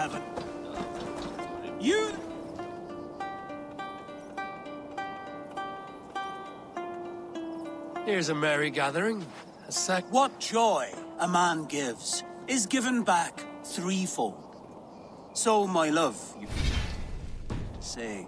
heaven. You... Here's a merry gathering. A sack. What joy a man gives is given back threefold. So, my love, you say,